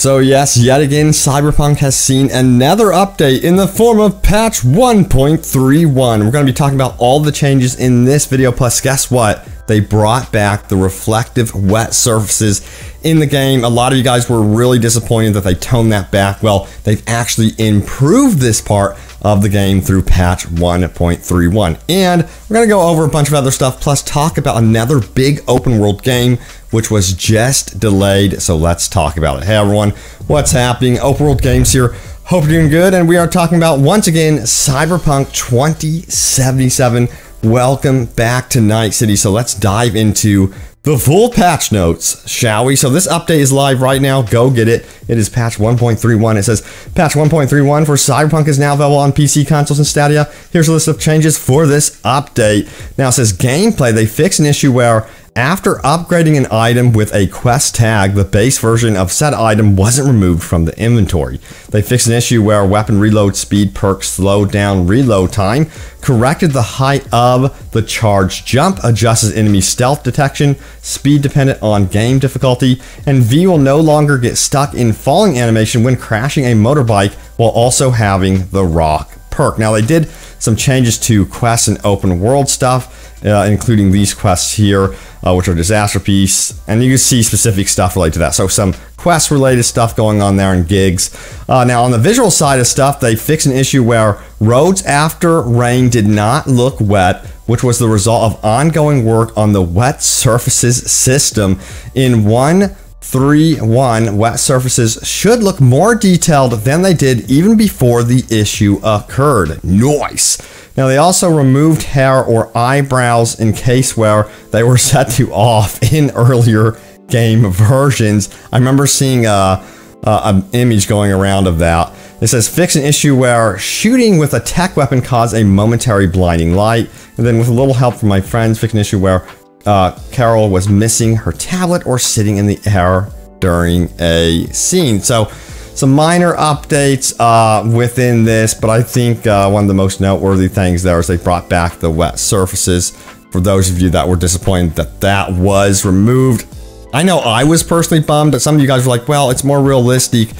So yes, yet again, Cyberpunk has seen another update in the form of patch 1.31. We're going to be talking about all the changes in this video, plus guess what? They brought back the reflective wet surfaces in the game. A lot of you guys were really disappointed that they toned that back. Well, they've actually improved this part of the game through patch 1.31. And we're going to go over a bunch of other stuff, plus talk about another big open world game which was just delayed. So let's talk about it. Hey everyone, what's happening? Open World Games here. Hope you're doing good. And we are talking about once again Cyberpunk 2077. Welcome back to Night City. So let's dive into the full patch notes, shall we? So this update is live right now. Go get it. It is patch 1.31. It says patch 1.31 for Cyberpunk is now available on PC, consoles, and Stadia. Here's a list of changes for this update. Now it says gameplay. They fixed an issue where after upgrading an item with a quest tag, the base version of said item wasn't removed from the inventory. They fixed an issue where weapon reload speed perks slowed down reload time, corrected the height of the charge jump, adjusted enemy stealth detection, speed dependent on game difficulty, and V will no longer get stuck in falling animation when crashing a motorbike while also having the rock perk. Now they did some changes to quests and open world stuff, uh, including these quests here uh, which are Disasterpiece, and you can see specific stuff related to that. So some quest related stuff going on there and gigs. Uh, now on the visual side of stuff, they fixed an issue where roads after rain did not look wet, which was the result of ongoing work on the wet surfaces system in one 3-1 wet surfaces should look more detailed than they did even before the issue occurred. Nice! Now they also removed hair or eyebrows in case where they were set to off in earlier game versions. I remember seeing a, a, an image going around of that. It says fix an issue where shooting with a tech weapon caused a momentary blinding light. And then with a little help from my friends, fix an issue where uh, Carol was missing her tablet or sitting in the air during a scene. So some minor updates uh, within this, but I think uh, one of the most noteworthy things there is they brought back the wet surfaces. For those of you that were disappointed that that was removed, I know I was personally bummed, but some of you guys were like, well, it's more realistic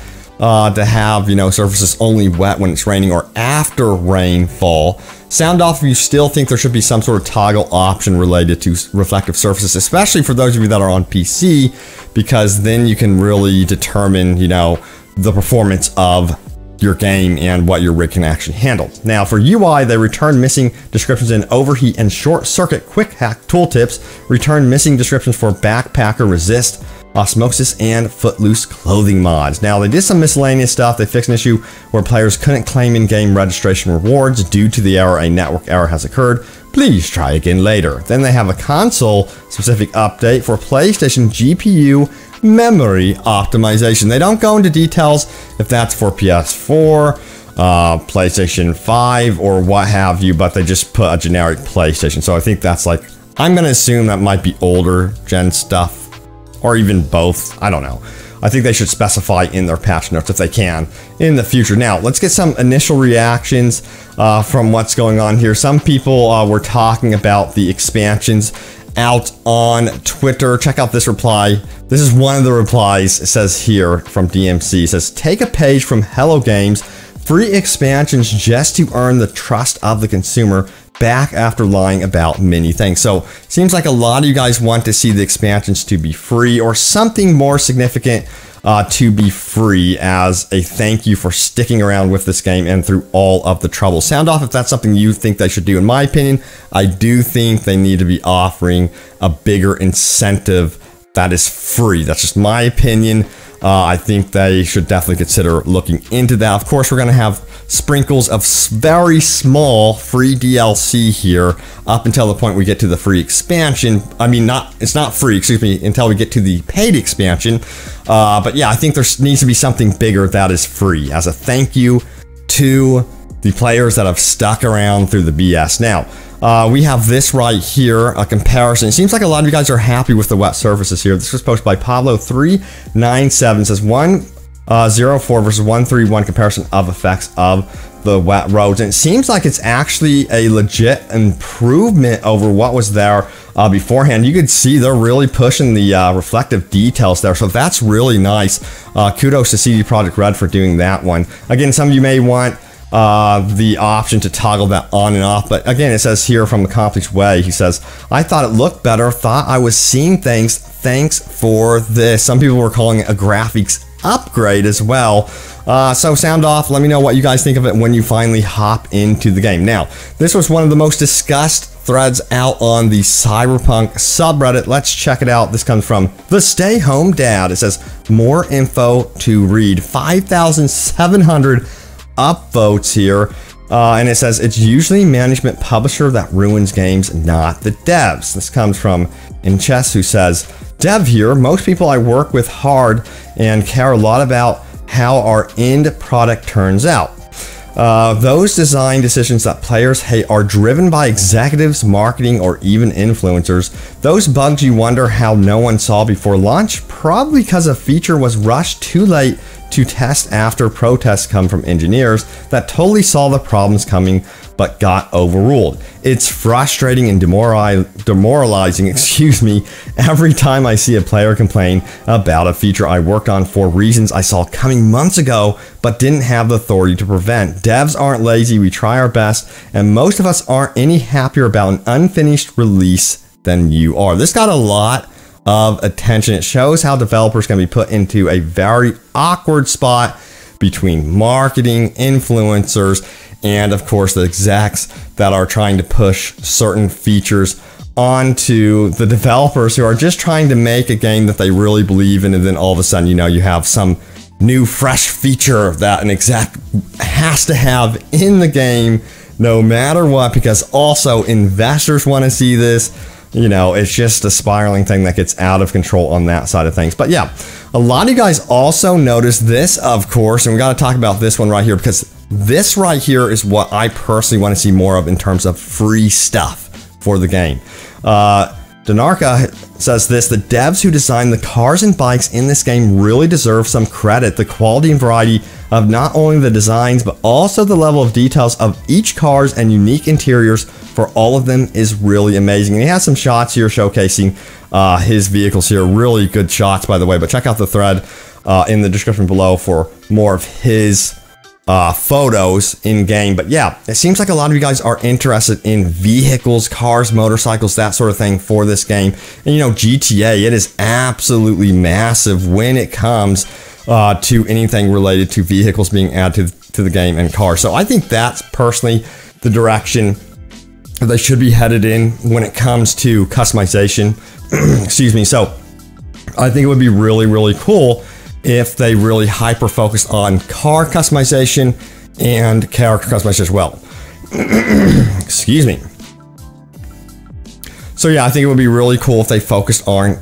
uh, to have, you know, surfaces only wet when it's raining or after rainfall. Sound off if you still think there should be some sort of toggle option related to reflective surfaces, especially for those of you that are on PC, because then you can really determine, you know, the performance of your game and what your rig can actually handle. Now for UI, they return missing descriptions in overheat and short circuit quick hack tooltips, return missing descriptions for backpacker resist, osmosis, and footloose clothing mods. Now they did some miscellaneous stuff. They fixed an issue where players couldn't claim in-game registration rewards due to the error a network error has occurred. Please try again later. Then they have a console specific update for PlayStation GPU memory optimization. They don't go into details if that's for PS4, uh, PlayStation 5, or what have you, but they just put a generic PlayStation. So I think that's like, I'm going to assume that might be older gen stuff, or even both. I don't know. I think they should specify in their patch notes if they can in the future. Now, let's get some initial reactions uh, from what's going on here. Some people uh, were talking about the expansions out on Twitter. Check out this reply. This is one of the replies. It says here from DMC. It says, take a page from Hello Games. Free expansions just to earn the trust of the consumer back after lying about many things. So seems like a lot of you guys want to see the expansions to be free or something more significant uh, to be free as a thank you for sticking around with this game and through all of the trouble. Sound off if that's something you think they should do. In my opinion, I do think they need to be offering a bigger incentive that is free. That's just my opinion. Uh, I think they should definitely consider looking into that. Of course, we're going to have sprinkles of very small free DLC here up until the point we get to the free expansion. I mean, not it's not free, excuse me, until we get to the paid expansion. Uh, but yeah, I think there needs to be something bigger that is free as a thank you to the players that have stuck around through the BS. Now, uh, we have this right here, a comparison. It seems like a lot of you guys are happy with the wet surfaces here. This was posted by Pablo397. It says 104 uh, versus 131 comparison of effects of the wet roads. And it seems like it's actually a legit improvement over what was there uh, beforehand. You could see they're really pushing the uh, reflective details there. So that's really nice. Uh, kudos to CD Projekt Red for doing that one. Again, some of you may want uh, the option to toggle that on and off. But again, it says here from the Complex Way, he says, I thought it looked better, thought I was seeing things. Thanks for this. Some people were calling it a graphics upgrade as well. Uh, so sound off. Let me know what you guys think of it when you finally hop into the game. Now, this was one of the most discussed threads out on the Cyberpunk subreddit. Let's check it out. This comes from the Stay Home Dad. It says more info to read. 5,700 upvotes here. Uh, and it says it's usually management publisher that ruins games, not the devs. This comes from Inchess, who says, Dev here, most people I work with hard and care a lot about how our end product turns out. Uh, those design decisions that players hate are driven by executives, marketing, or even influencers. Those bugs you wonder how no one saw before launch, probably because a feature was rushed too late to test after protests come from engineers that totally saw the problems coming but got overruled. It's frustrating and demoralizing, excuse me, every time I see a player complain about a feature I worked on for reasons I saw coming months ago but didn't have the authority to prevent. Devs aren't lazy, we try our best, and most of us aren't any happier about an unfinished release than you are. This got a lot of attention. It shows how developers can be put into a very awkward spot between marketing, influencers, and of course the execs that are trying to push certain features onto the developers who are just trying to make a game that they really believe in and then all of a sudden you know you have some new fresh feature that an exec has to have in the game no matter what because also investors want to see this you know, it's just a spiraling thing that gets out of control on that side of things. But yeah, a lot of you guys also noticed this, of course, and we got to talk about this one right here because this right here is what I personally want to see more of in terms of free stuff for the game. Uh, Donarka says this, the devs who designed the cars and bikes in this game really deserve some credit. The quality and variety of not only the designs, but also the level of details of each cars and unique interiors for all of them is really amazing. And he has some shots here showcasing uh, his vehicles here. Really good shots, by the way, but check out the thread uh, in the description below for more of his uh, photos in game. But yeah, it seems like a lot of you guys are interested in vehicles, cars, motorcycles, that sort of thing for this game. And you know, GTA, it is absolutely massive when it comes uh, to anything related to vehicles being added to, to the game and cars. So I think that's personally the direction they should be headed in when it comes to customization. Excuse me. So I think it would be really, really cool if they really hyper focus on car customization and character customization as well. Excuse me. So yeah, I think it would be really cool if they focused on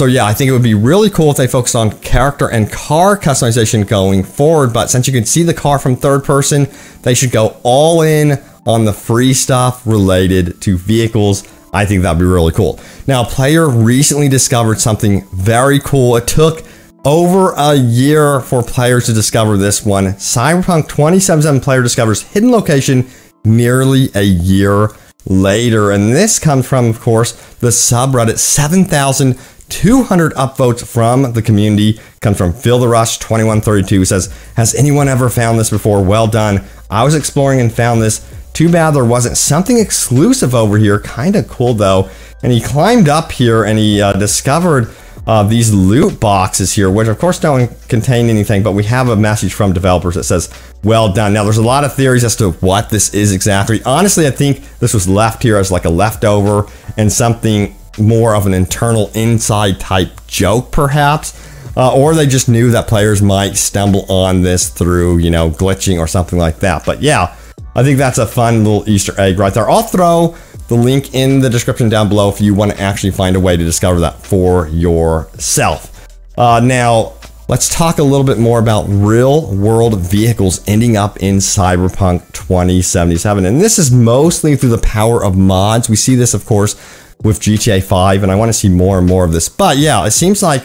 so yeah, I think it would be really cool if they focused on character and car customization going forward, but since you can see the car from third person, they should go all in on the free stuff related to vehicles I think that'd be really cool. Now, player recently discovered something very cool. It took over a year for players to discover this one. Cyberpunk 2077 player discovers hidden location nearly a year later. And this comes from, of course, the subreddit 7,200 upvotes from the community. Comes from Phil the Rush 2132 says, Has anyone ever found this before? Well done. I was exploring and found this. Too bad there wasn't something exclusive over here. Kind of cool though. And he climbed up here and he uh, discovered uh, these loot boxes here, which of course don't contain anything, but we have a message from developers that says, well done. Now, there's a lot of theories as to what this is exactly. Honestly, I think this was left here as like a leftover and something more of an internal inside type joke, perhaps. Uh, or they just knew that players might stumble on this through, you know, glitching or something like that. But yeah, I think that's a fun little Easter egg right there. I'll throw the link in the description down below if you want to actually find a way to discover that for yourself. Uh, now, let's talk a little bit more about real world vehicles ending up in Cyberpunk 2077. And this is mostly through the power of mods. We see this, of course, with GTA 5, and I want to see more and more of this. But yeah, it seems like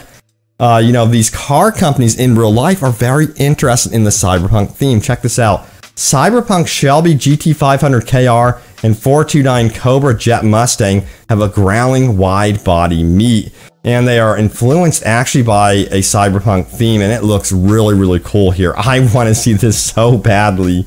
uh, you know, these car companies in real life are very interested in the cyberpunk theme. Check this out. Cyberpunk Shelby GT500 KR and 429 Cobra Jet Mustang have a growling wide body meet. And they are influenced actually by a cyberpunk theme, and it looks really, really cool here. I want to see this so badly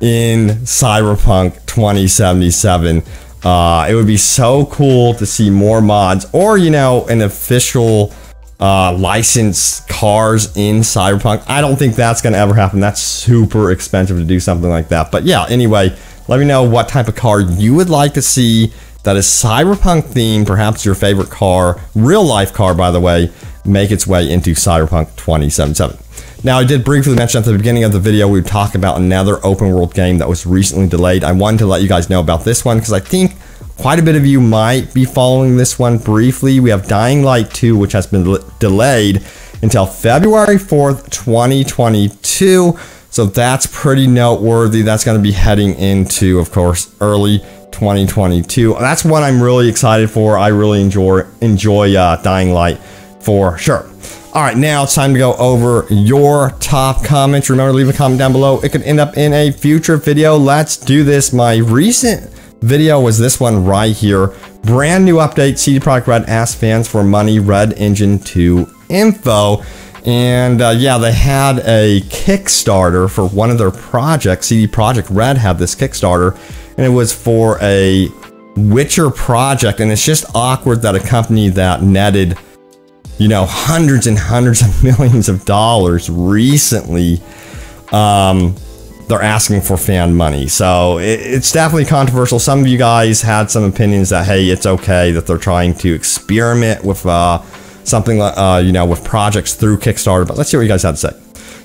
in Cyberpunk 2077. Uh, it would be so cool to see more mods or, you know, an official uh, licensed cars in Cyberpunk. I don't think that's going to ever happen. That's super expensive to do something like that. But yeah, anyway, let me know what type of car you would like to see that is Cyberpunk themed, perhaps your favorite car, real life car, by the way, make its way into Cyberpunk 2077. Now, I did briefly mention at the beginning of the video, we would talk about another open world game that was recently delayed. I wanted to let you guys know about this one because I think quite a bit of you might be following this one briefly. We have Dying Light 2, which has been delayed until February 4th, 2022. So that's pretty noteworthy. That's going to be heading into, of course, early 2022. That's what I'm really excited for. I really enjoy enjoy uh, Dying Light for sure. All right, now it's time to go over your top comments. Remember, leave a comment down below. It could end up in a future video. Let's do this. My recent video was this one right here. Brand new update. CD Projekt Red asked fans for money. Red Engine 2 info. And uh, yeah, they had a Kickstarter for one of their projects. CD Projekt Red had this Kickstarter, and it was for a Witcher project. And it's just awkward that a company that netted you know, hundreds and hundreds of millions of dollars recently. Um, they're asking for fan money. So it, it's definitely controversial. Some of you guys had some opinions that, hey, it's okay that they're trying to experiment with uh, something, uh, you know, with projects through Kickstarter. But let's see what you guys had to say.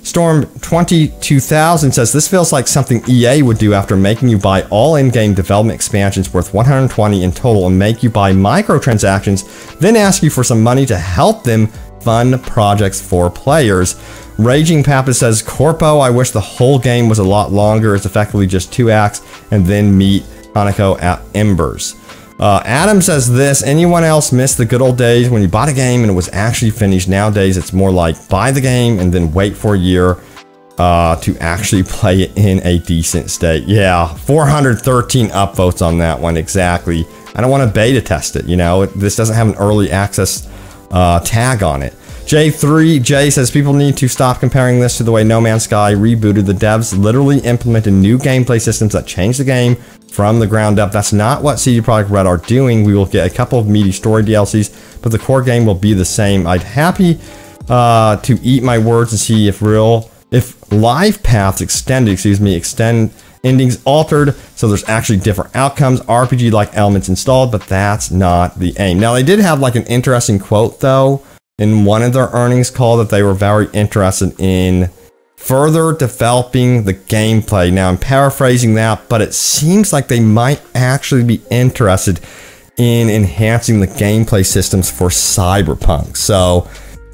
Storm 22000 says this feels like something EA would do after making you buy all in-game development expansions worth 120 in total and make you buy microtransactions, then ask you for some money to help them fund projects for players. Raging Papa says, Corpo, I wish the whole game was a lot longer. It's effectively just two acts and then meet Hanako at Embers. Uh, Adam says this anyone else miss the good old days when you bought a game and it was actually finished? Nowadays, it's more like buy the game and then wait for a year uh, to actually play it in a decent state. Yeah, 413 upvotes on that one, exactly. I don't want to beta test it, you know, this doesn't have an early access uh, tag on it. J3J says people need to stop comparing this to the way No Man's Sky rebooted. The devs literally implemented new gameplay systems that changed the game from the ground up. That's not what CD Projekt Red are doing. We will get a couple of meaty story DLCs, but the core game will be the same. I'd happy uh, to eat my words and see if real, if life paths extended, excuse me, extend endings altered, so there's actually different outcomes, RPG-like elements installed, but that's not the aim. Now, they did have like an interesting quote, though, in one of their earnings call that they were very interested in further developing the gameplay. Now, I'm paraphrasing that, but it seems like they might actually be interested in enhancing the gameplay systems for Cyberpunk. So,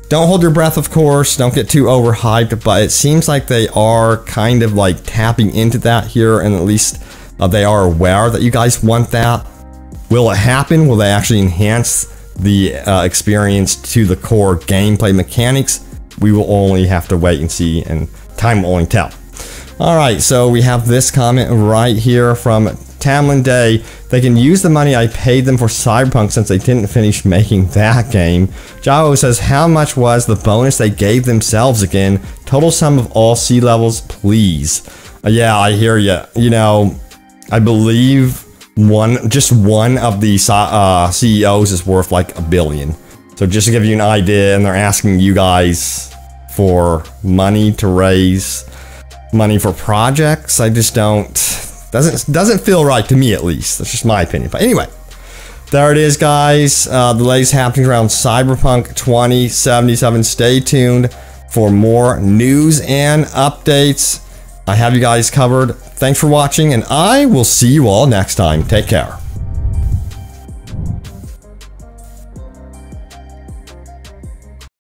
don't hold your breath, of course. Don't get too overhyped, but it seems like they are kind of like tapping into that here, and at least uh, they are aware that you guys want that. Will it happen? Will they actually enhance the uh, experience to the core gameplay mechanics? We will only have to wait and see, and time will only tell. All right, so we have this comment right here from Tamlin Day. They can use the money I paid them for Cyberpunk since they didn't finish making that game. Javo says, how much was the bonus they gave themselves again? Total sum of all C-levels, please. Uh, yeah, I hear you. You know, I believe one, just one of the uh, CEOs is worth like a billion. So just to give you an idea, and they're asking you guys for money to raise money for projects. I just don't doesn't doesn't feel right to me at least. That's just my opinion. But anyway, there it is, guys. Uh, the latest happening around Cyberpunk 2077. Stay tuned for more news and updates. I have you guys covered. Thanks for watching, and I will see you all next time. Take care.